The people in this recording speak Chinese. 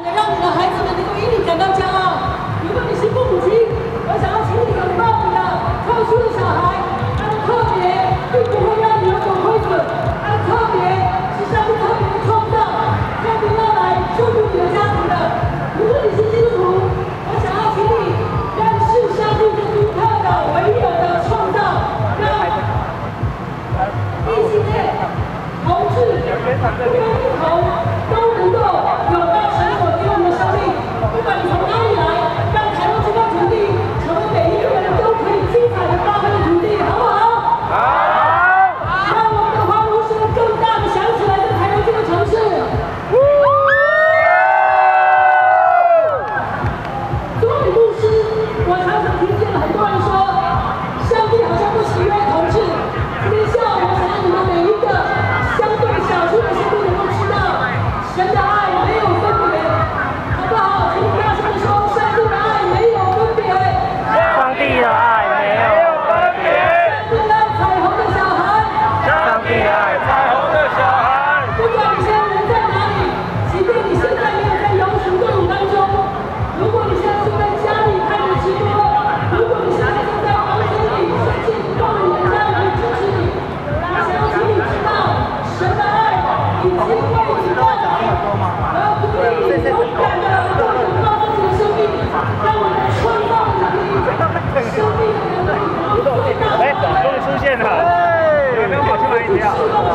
能让你的孩子们能够因你感到骄傲如果你是父母亲我想要请你拥抱你的特殊的小孩他的特别并不会让你有所亏损他的特别是相对特别的创造特别要来祝福你的家庭的如果你是基督徒我想要请你认识相对独特的唯一的创造让异性恋同志不容不要